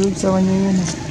дают за ванилина.